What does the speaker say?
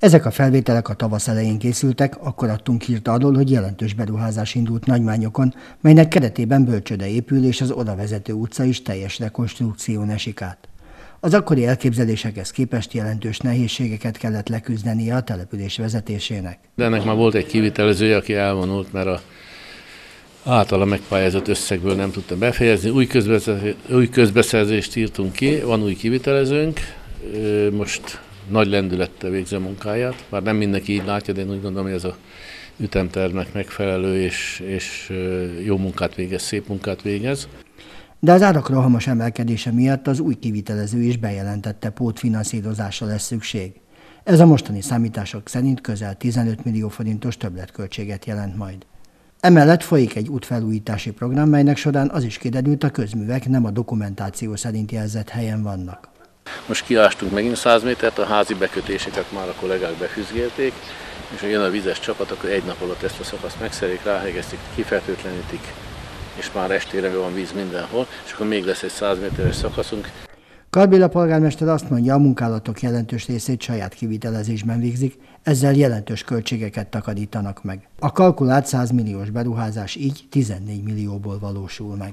Ezek a felvételek a tavasz elején készültek, akkor adtunk hírt arról, hogy jelentős beruházás indult Nagymányokon, melynek keretében bölcsöde épül és az oda vezető utca is teljes rekonstrukción esik át. Az akkori elképzelésekhez képest jelentős nehézségeket kellett leküzdenie a település vezetésének. De ennek már volt egy kivitelezője, aki elvonult, mert a általa megpályázott összegből nem tudta befejezni. Új, új közbeszerzést írtunk ki, van új kivitelezőnk, most nagy lendülettel végzi a munkáját. Már nem mindenki így látja, de én úgy gondolom, hogy ez a ütemtervnek megfelelő és, és jó munkát végez, szép munkát végez. De az árak rohamos emelkedése miatt az új kivitelező is bejelentette pótfinanszírozásra lesz szükség. Ez a mostani számítások szerint közel 15 millió forintos többletköltséget jelent majd. Emellett folyik egy útfelújítási program, melynek során az is kiderült, a közművek nem a dokumentáció szerint jelzett helyen vannak. Most kiástunk megint 100 métert, a házi bekötéseket már a kollégák befüzgélték, és ha jön a vizes csapat, akkor egy nap alatt ezt a szakaszt megszerik, ráhegeztik, kifertőtlenítik, és már estére van víz mindenhol, és akkor még lesz egy 100 méteres szakaszunk. Karbéla polgármester azt mondja, a munkálatok jelentős részét saját kivitelezésben végzik, ezzel jelentős költségeket takarítanak meg. A kalkulált 100 milliós beruházás így 14 millióból valósul meg.